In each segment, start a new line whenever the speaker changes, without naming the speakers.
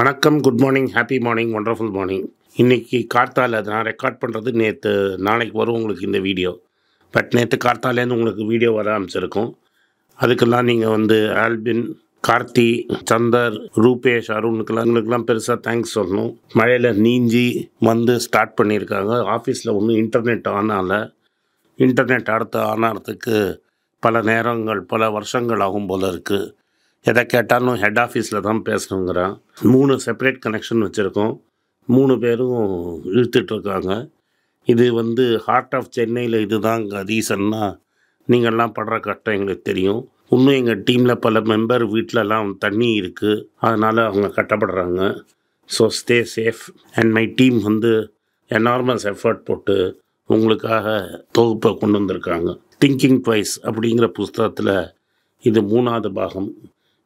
வணக்கம் good morning happy morning wonderful morning இன்றைக்கி கார்த்தால அதை நான் ரெக்கார்ட் பண்ணுறது நேற்று நாளைக்கு வரும் உங்களுக்கு இந்த வீடியோ பட் நேற்று கார்த்தாலேருந்து உங்களுக்கு வீடியோ வர ஆரம்பிச்சிருக்கும். அதுக்கெல்லாம் நீங்கள் வந்து ஆல்பின் கார்த்தி சந்தர் ரூபேஷ் அருணுக்கெல்லாம் உங்களுக்குலாம் பெருசாக தேங்க்ஸ் சொல்லணும். மழையில் நீஞ்சி வந்து ஸ்டார்ட் பண்ணியிருக்காங்க. ஆஃபீஸில் ஒன்றும் இன்டர்நெட் ஆன் ஆகல. இன்டர்நெட் அடுத்து ஆன் ஆகிறதுக்கு பல நேரங்கள் பல வருஷங்கள் ஆகும் போல இருக்குது எதை கேட்டாலும் ஹெட் ஆஃபீஸில் தான் பேசணுங்கிறான். மூணு செப்பரேட் கனெக்ஷன் வச்சுருக்கோம். மூணு பேரும் இழுத்துட்ருக்காங்க. இது வந்து ஹார்ட் ஆஃப் சென்னையில் இதுதாங்க ரீசன்னா நீங்கள்லாம் படுற கஷ்டம் எங்களுக்கு தெரியும். இன்னும் எங்கள் டீமில் பல மெம்பர் வீட்டிலலாம் தண்ணி இருக்குது அதனால் அவங்க கட்டப்படுறாங்க. So stay safe and my team வந்து எனார்மஸ் எஃபர்ட் போட்டு உங்களுக்காக தொகுப்பை கொண்டு வந்திருக்காங்க. திங்கிங் ட்வைஸ் அப்படிங்கிற புஸ்தகத்தில் இது மூணாவது பாகம்.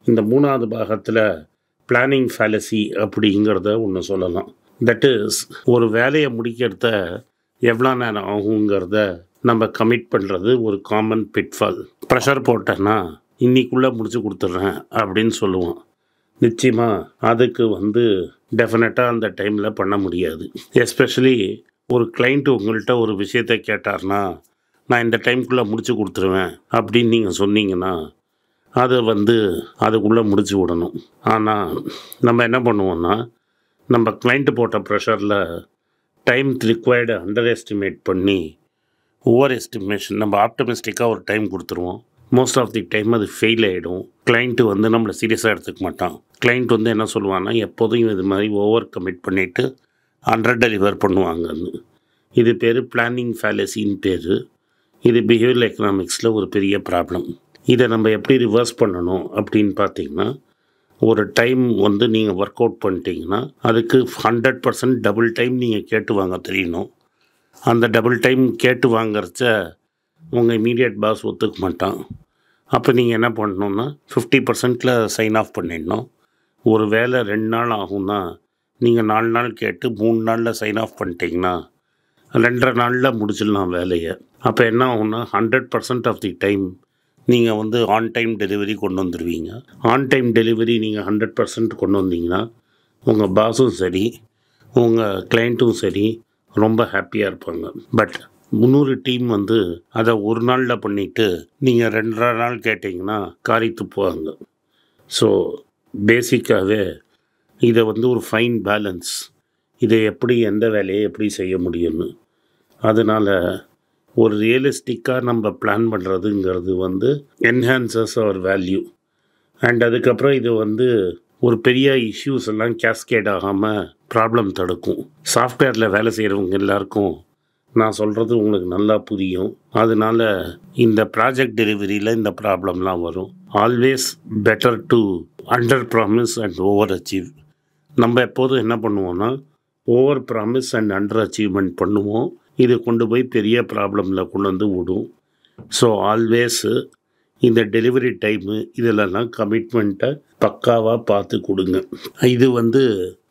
இந்த மூணாவது பாகத்தில் பிளானிங் ஃபேலசி அப்படிங்கிறத ஒன்று சொல்லலாம். தட் இஸ் ஒரு வேலையை முடிக்கிறத எவ்வளோ நேரம் ஆகுங்கிறத நம்ம கமிட் பண்ணுறது ஒரு காமன் பிட்ஃபால் ப்ரெஷர் போட்டேன்னா இன்னைக்குள்ளே முடிச்சு கொடுத்துட்றேன் அப்படின்னு சொல்லுவான் நிச்சயமாக அதுக்கு வந்து டெஃபினட்டாக அந்த டைமில் பண்ண முடியாது. எஸ்பெஷலி ஒரு கிளைண்ட் உங்கள்கிட்ட ஒரு விஷயத்தை கேட்டார்னா நான் இந்த டைம்குள்ளே முடிச்சு கொடுத்துருவேன் அப்படின்னு நீங்கள் சொன்னீங்கன்னா அதை வந்து அதுக்குள்ளே முடிச்சு விடணும். ஆனால் நம்ம என்ன பண்ணுவோம்னா நம்ம கிளைண்ட்டு போட்ட ப்ரெஷரில் டைம் ரிக்வயர்டு அண்டர் எஸ்டிமேட் பண்ணி ஓவர் எஸ்டிமேஷன் நம்ம ஆப்டமிஸ்டிக்காக ஒரு டைம் கொடுத்துருவோம். மோஸ்ட் ஆஃப் தி டைம் அது ஃபெயில் ஆகிடும் கிளைண்ட்டு வந்து நம்மளை சீரியஸாக எடுத்துக்க மாட்டான். கிளைண்ட் வந்து என்ன சொல்லுவான்னா எப்போதும் இது மாதிரி ஓவர் கமிட் பண்ணிவிட்டு அண்டர் டெலிவர் பண்ணுவாங்கன்னு. இது பேர் பிளானிங் ஃபேலசின்னு பேர். இது பிஹேவியர் எக்கனாமிக்ஸில் ஒரு பெரிய ப்ராப்ளம் இதை நம்ம எப்படி ரிவர்ஸ் பண்ணணும் அப்படின்னு பார்த்தீங்கன்னா ஒரு டைம் வந்து நீங்கள் ஒர்க் அவுட் பண்ணிட்டீங்கன்னா அதுக்கு ஹண்ட்ரட் பர்சன்ட் டபுள் டைம் நீங்கள் கேட்டு வாங்க தெரியணும். அந்த டபுள் டைம் கேட்டு வாங்குறச்ச உங்கள் இமீடியட் பாஸ் ஒத்துக்க மாட்டான். அப்போ நீங்கள் என்ன பண்ணணுன்னா ஃபிஃப்டி பர்சன்ட்டில் சைன் ஆஃப் பண்ணிடணும். ஒரு வேலை ரெண்டு நாள் ஆகும்னா நீங்கள் நாலு நாள் கேட்டு மூணு நாளில் சைன் ஆஃப் பண்ணிட்டீங்கன்னா ரெண்டரை நாளில் முடிச்சிடலாம் வேலையை. அப்போ என்ன ஆகும்னா hundred percent of the time நீங்கள் வந்து ஆன் டைம் டெலிவரி கொண்டு வந்துடுவீங்க ஆன் டைம் டெலிவரி நீங்கள் ஹண்ட்ரட் பர்சன்ட் கொண்டு வந்தீங்கன்னா உங்கள் பாஸும் சரி உங்கள் கிளைண்ட்டும் சரி ரொம்ப ஹாப்பியாக இருப்பாங்க. பட் முந்நூறு டீம் வந்து அதை ஒரு நாளில் பண்ணிவிட்டு நீங்கள் ரெண்டரை நாள் கேட்டிங்கன்னா காரி துப்புவாங்க ஸோ பேசிக்காகவே இதை வந்து ஒரு ஃபைன் பேலன்ஸ் இதை எப்படி எந்த வேலையை எப்படி செய்ய முடியும்னு. அதனால் ஒரு ரியலிஸ்டிக்காக நம்ம பிளான் பண்ணுறதுங்கிறது வந்து என்ஹான்சஸ் அவர் வேல்யூ அண்ட் அதுக்கப்புறம் இது வந்து ஒரு பெரிய இஷ்யூஸ் எல்லாம் கேஸ்கேட் ஆகாமல் ப்ராப்ளம் தடுக்கும். சாஃப்ட்வேரில் வேலை செய்கிறவங்க எல்லாருக்கும் நான் சொல்கிறது உங்களுக்கு நல்லா புரியும். அதனால இந்த ப்ராஜெக்ட் டெலிவரியில் இந்த ப்ராப்ளம்லாம் வரும். Always better to underpromise and overachieve நம்ம எப்போதும் என்ன பண்ணுவோம்னா over promise and under achievement பண்ணுவோம். இது கொண்டு போய் பெரிய ப்ராப்ளமில் கொண்டு வந்து விடும். ஸோ ஆல்வேஸு இந்த டெலிவரி டைமு இதிலெல்லாம் கமிட்மெண்ட்டை பக்காவாக பார்த்து கொடுங்க. இது வந்து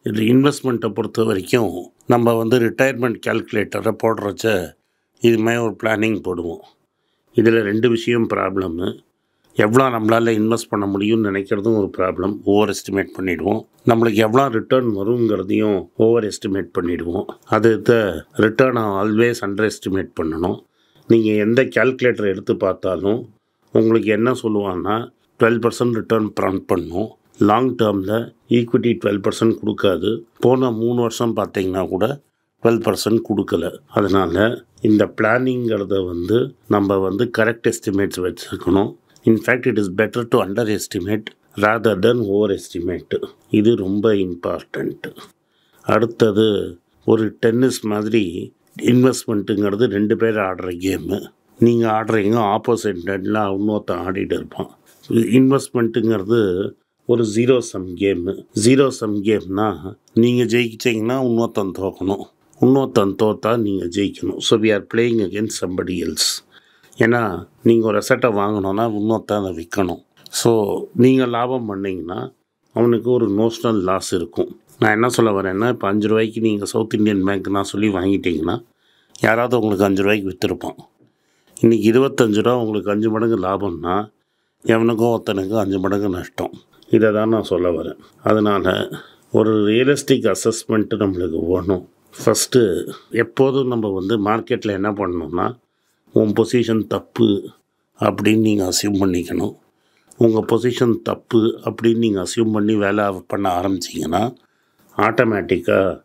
இந்த இன்வெஸ்ட்மெண்ட்டை பொறுத்த வரைக்கும் நம்ம வந்து ரிட்டையர்மெண்ட் கேல்குலேட்டரை போடுறச்ச இதுமாதிரி ஒரு பிளானிங் போடுவோம். இதில் ரெண்டு விஷயம் ப்ராப்ளமு எவ்வளோ நம்மளால் இன்வெஸ்ட் பண்ண முடியும்னு நினைக்கிறதும் ஒரு ப்ராப்ளம் ஓவர் எஸ்டிமேட் பண்ணிவிடுவோம் நம்மளுக்கு எவ்வளோ ரிட்டர்ன் வருங்கிறதையும் ஓவர் எஸ்டிமேட் பண்ணிவிடுவோம் அது ரிட்டர்னை ஆல்வேஸ் அண்டர் எஸ்டிமேட் பண்ணணும். நீங்கள் எந்த கேல்குலேட்டர் எடுத்து பார்த்தாலும் உங்களுக்கு என்ன சொல்லுவான்னா டுவெல் பர்சன்ட் ரிட்டர்ன் ப்ராண்ட் பண்ணும். லாங் டேர்மில் ஈக்விட்டி டுவெல் பர்சன்ட் கொடுக்காது. போன மூணு வருஷம் பார்த்தீங்கன்னா கூட டுவெல் பர்சன்ட் கொடுக்கல. அதனால் இந்த பிளானிங்கிறத வந்து நம்ம வந்து கரெக்ட் எஸ்டிமேட்ஸ் வச்சுருக்கணும். In fact it is better to under estimate rather than over estimate இது ரொம்ப இம்பார்ட்டண்ட்டு அடுத்தது ஒரு டென்னிஸ் மாதிரி இன்வெஸ்ட்மெண்ட்டுங்கிறது ரெண்டு பேர் ஆடுற கேமு நீங்கள் ஆடுறீங்க ஆப்போசிட் நெட்டில் இன்னொருத்தன் ஆடிட்டு இருப்பான். இன்வெஸ்ட்மெண்ட்டுங்கிறது ஒரு zero sum game zero sum கேம்னா நீங்கள் ஜெயிச்சிங்கன்னா இன்னொருத்தன் தோக்கணும். இன்னொருத்தன் தோத்தா நீங்கள் ஜெயிக்கணும். So we are playing against somebody else ஏன்னா நீங்கள் ஒரு அசட்டை வாங்கினோன்னா இன்னொருத்தன் அதை விற்கணும் ஸோ நீங்கள் லாபம் பண்ணிங்கன்னா அவனுக்கு ஒரு நோஷனல் லாஸ் இருக்கும். நான் என்ன சொல்ல வரேன்னா இப்போ அஞ்சு ரூபாய்க்கு நீங்கள் சவுத் இந்தியன் பேங்க் நான் சொல்லி வாங்கிட்டீங்கன்னா யாராவது உங்களுக்கு அஞ்சு ரூபாய்க்கு விற்றுருப்பான் இன்றைக்கி இருபத்தஞ்சு ரூபா உங்களுக்கு அஞ்சு மடங்கு லாபம்னா எவனுக்கும் ஒருத்தனுக்கும் அஞ்சு மடங்கு நஷ்டம். இதை தான் நான் சொல்ல வரேன். அதனால் ஒரு ரியலிஸ்டிக் அசஸ்மெண்ட்டு நம்மளுக்கு வேணும். ஃபஸ்ட்டு எப்போதும் நம்ம வந்து மார்க்கெட்டில் என்ன பண்ணணும்னா உன் பொசிஷன் தப்பு அப்படின்னு நீங்கள் அசியூம் பண்ணிக்கணும். உங்கள் பொசிஷன் தப்பு அப்படின்னு நீங்கள் அசியூம் பண்ணி வேலை பண்ண ஆரம்பிச்சிங்கன்னா ஆட்டோமேட்டிக்காக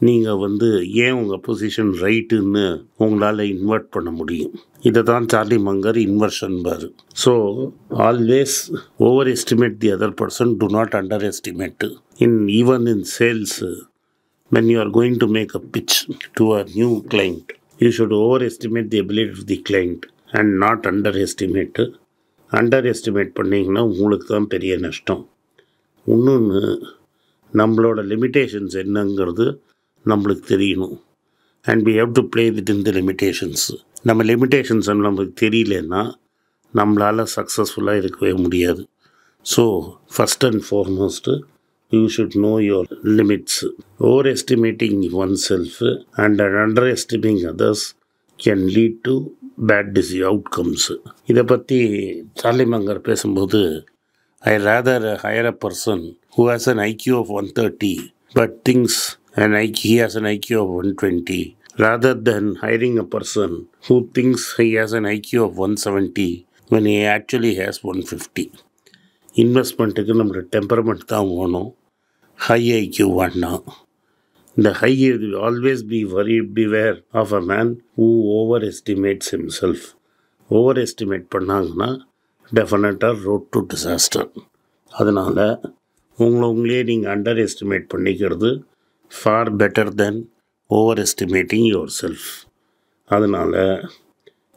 நீங்கள் வந்து ஏன் உங்கள் பொசிஷன் ரைட்டுன்னு உங்களால் இன்வெர்ட் பண்ண முடியும். இதை தான் சார்லி மங்கர் இன்வர்ஷன் பாரு. So always over estimate the other person to not under estimate in even in sales men you are going to make a pitch to a new client you should overestimate the ability of the client not under estimate under estimate பண்ணிங்கன்னா உங்களுக்கு தான் பெரிய நஷ்டம். இன்னொன்று நம்மளோட limitations என்னங்கிறது நம்மளுக்கு தெரியணும். And we have to play with in the limitations நம்ம லிமிட்டேஷன்ஸ் நம்மளுக்கு தெரியலன்னா நம்மளால் சக்ஸஸ்ஃபுல்லாக இருக்கவே முடியாது. So first and foremost you should know your limits overestimating oneself and and underestimating others can lead to bad DC outcomes இதை பற்றி Charlie Munger பேசும்போது I rather hire a person who has an IQ of one thirty but thinks and I he has an IQ of one twenty rather than hiring a person who thinks he has an IQ of one seventy when he actually has one fifty இன்வெஸ்ட்மெண்ட்டுக்கு நம்மளோட temperament தான் வேணும் high IQ வேண்டாம் இந்த high always be very beware of a man who over estimates himself over estimate பண்ணாங்கன்னா டெஃபினட்டாக road to disaster அதனால் உங்களை உங்களே நீங்கள் அண்டர் எஸ்டிமேட் பண்ணிக்கிறது far better than over estimating your self அதனால்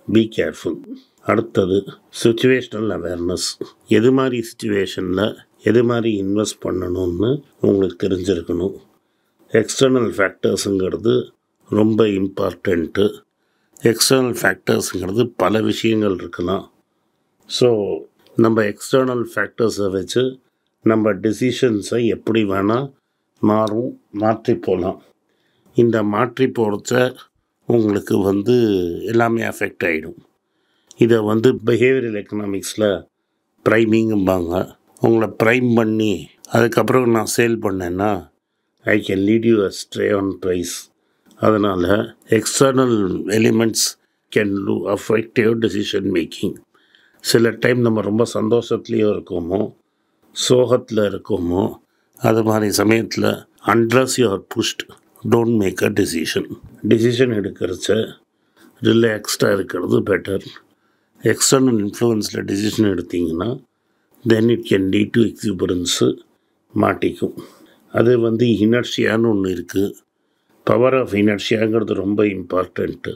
பி கேர்ஃபுல் அடுத்தது சுச்சுவேஷ்னல் அவேர்னஸ் எது மாதிரி சுச்சுவேஷனில் எது மாதிரி இன்வெஸ்ட் பண்ணணும்னு உங்களுக்கு தெரிஞ்சிருக்கணும். எக்ஸ்டர்னல் ஃபேக்டர்ஸுங்கிறது ரொம்ப இம்பார்ட்டண்ட்டு எக்ஸ்டர்னல் ஃபேக்டர்ஸுங்கிறது பல விஷயங்கள் இருக்கலாம் ஸோ நம்ம எக்ஸ்டர்னல் ஃபேக்டர்ஸை வச்சு நம்ம டெசிஷன்ஸை எப்படி வேணால் மாறும் மாற்றி போகலாம் இந்த மாற்றி போகிறத உங்களுக்கு வந்து எல்லாமே அஃபெக்ட் ஆகிடும் இதை வந்து பிஹேவியரல் எக்கனாமிக்ஸில் ப்ரைமிங்கும்பாங்க உங்களை ப்ரைம் பண்ணி அதுக்கப்புறம் நான் சேல் பண்ணேன்னா I can lead you astray on price அதனால் எக்ஸ்டர்னல் எலிமெண்ட்ஸ் கேன் லூ அஃபெக்ட் யுவர் டெசிஷன் மேக்கிங் சில டைம் நம்ம ரொம்ப சந்தோஷத்துலேயும் இருக்கோமோ சோகத்தில் இருக்கோமோ அது மாதிரி சமயத்தில் under stress you're pushed don't make a decision decision எடுக்கிறச்ச ரிலாக்ஸ்டாக இருக்கிறது பெட்டர் எக்ஸ்டர்னல் இன்ஃப்ளூயன்ஸில் டெசிஷன் எடுத்திங்கன்னா then it can lead to experience மாட்டிக்கும். அது வந்து இனர்ஷியான்னு ஒன்று இருக்குது பவர் ஆஃப் இனர்ஷியாங்கிறது ரொம்ப இம்பார்ட்டண்ட்டு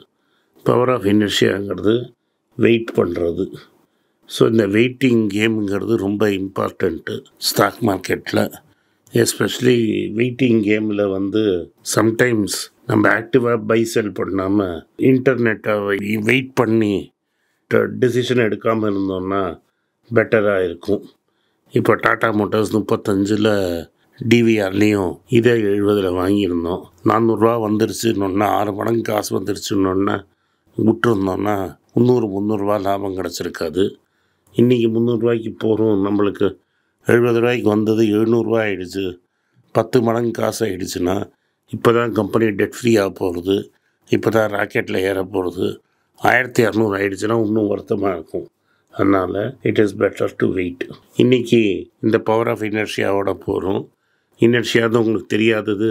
பவர் ஆஃப் இனர்ஷியாங்கிறது வெயிட் பண்ணுறது ஸோ இந்த வெயிட்டிங் கேமுங்கிறது ரொம்ப இம்பார்ட்டண்ட்டு ஸ்டாக் மார்க்கெட்டில் எஸ்பெஷலி வெயிட்டிங் கேமில் வந்து சம்டைம்ஸ் நம்ம ஆக்டிவாக பை செல் பண்ணாமல் இன்டர்நெட்டை வெயிட் பண்ணி டிசிஷன் எடுக்காமல் இருந்தோம்னா பெட்டராக இருக்கும். இப்போ டாடா மோட்டார்ஸ் முப்பத்தஞ்சில் டிவிஆர்லேயும் இதே எழுபதில் வாங்கியிருந்தோம். நானூறுரூவா வந்துருச்சுன்னொன்னா ஆறு மடங்கு காசு வந்துருச்சுன்னொன்னே விட்டுருந்தோன்னா முந்நூறு முந்நூறுரூவா லாபம் கிடச்சிருக்காது. இன்றைக்கி முந்நூறுரூவாய்க்கு போகிறோம் நம்மளுக்கு எழுபது ரூபாய்க்கு வந்தது எழுநூறுவா ஆகிடுச்சு பத்து மடங்கு காசு ஆகிடுச்சுன்னா இப்போ தான் கம்பெனி டெட் ஃப்ரீ ஆக போகிறது இப்போ தான் ராக்கெட்டில் ஏற போகிறது ஆயிரத்தி இரநூறு ஆகிடுச்சுன்னா இன்னும் வருத்தமாக இருக்கும். அதனால் it is better to wait இன்றைக்கி இந்த பவர் ஆஃப் இனர்ஷியாவோட போகிறோம் இனர்ஷியாவது உங்களுக்கு தெரியாதது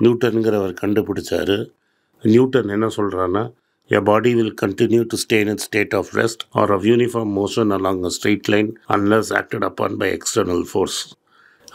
நியூட்டனுங்கிறவர் கண்டுபிடிச்சார் நியூட்டன் என்ன சொல்கிறான்னா a body will continue to stay in state of rest or of uniform motion along a straight line unless acted upon by external force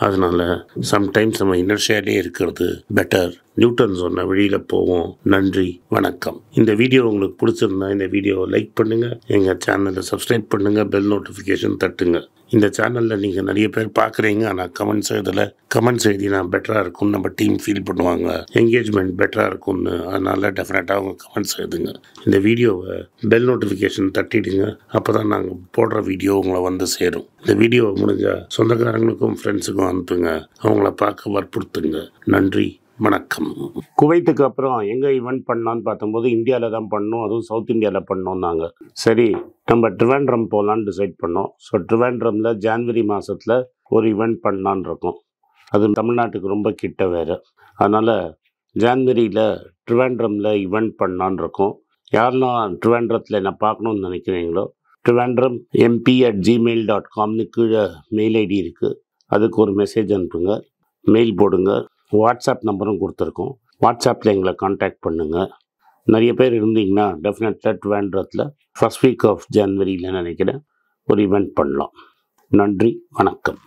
அதனால் சம்டைம்ஸ் நம்ம இனர்ஷியாலே இருக்கிறது பெட்டர் நியூட்டன் சொன்ன வழியில் போவோம். நன்றி வணக்கம். இந்த வீடியோ உங்களுக்கு பிடிச்சிருந்தா இந்த வீடியோவை லைக் பண்ணுங்கள் எங்கள் சேனலை சப்ஸ்கிரைப் பண்ணுங்கள் பெல் நோட்டிஃபிகேஷன் தட்டுங்க. இந்த சேனலில் நீங்கள் நிறைய பேர் பார்க்குறீங்க. ஆனால் கமெண்ட்ஸ் எழுதலை கமெண்ட்ஸ் எழுதி நான் பெட்டராக இருக்கும்னு நம்ம டீம் ஃபீல் பண்ணுவாங்க. என்கேஜ்மெண்ட் பெட்டராக இருக்கும்னு. அதனால் டெஃபினட்டாக அவங்க கமெண்ட்ஸ் எழுதுங்க. இந்த வீடியோவை பெல் நோட்டிஃபிகேஷன் தட்டிடுங்க. அப்போ தான் நாங்கள் போடுற வீடியோ உங்களை வந்து சேரும். இந்த வீடியோவை முடிஞ்சால் சொந்தக்காரங்களுக்கும் ஃப்ரெண்ட்ஸுக்கும் அனுப்புங்க. அவங்கள பார்க்க வற்புறுத்துங்க. நன்றி. வணக்கம். குவைத்துக்கு அப்புறம் எங்கே ஈவெண்ட் பண்ணான்னு பார்த்தம்போது இந்தியாவில் தான் பண்ணோம். அதுவும் சவுத் இந்தியாவில் பண்ணோம் நாங்கள் சரி நம்ம ட்ரிவாண்ட்ரம் போகலான்னு டிசைட் பண்ணோம். ஸோ ட்ரிவாண்ட்ரமில் ஜான்வரி மாதத்தில் ஒரு ஈவெண்ட் பண்ணலான்னு இருக்கோம். அது தமிழ்நாட்டுக்கு ரொம்ப கிட்ட வேறு. அதனால் ஜான்வரியில் ட்ரிவாண்ட்ரமில் ஈவெண்ட் பண்ணலான்னு இருக்கோம். யாரெல்லாம் ட்ரிவாண்ட்ரத்தில் என்ன பார்க்கணுன்னு நினைக்கிறீங்களோ Trivandrum MP at Gmail dot காம்னு கீழே மெயில் ஐடி இருக்குது அதுக்கு ஒரு மெசேஜ் அனுப்புங்க. மெயில் போடுங்க. வாட்ஸ்அப் நம்பரும் கொடுத்துருக்கோம். வாட்ஸ்அப்பில் எங்களை காண்டாக்ட் பண்ணுங்கள் நிறைய பேர் இருந்தீங்கன்னா டெஃபினட்டாக ட்ரிவாண்ட்ரத்தில் ஃபஸ்ட் வீக் ஆஃப் ஜான்வரியில் நினைக்கிறேன் ஒரு இவெண்ட் பண்ணலாம். நன்றி வணக்கம்.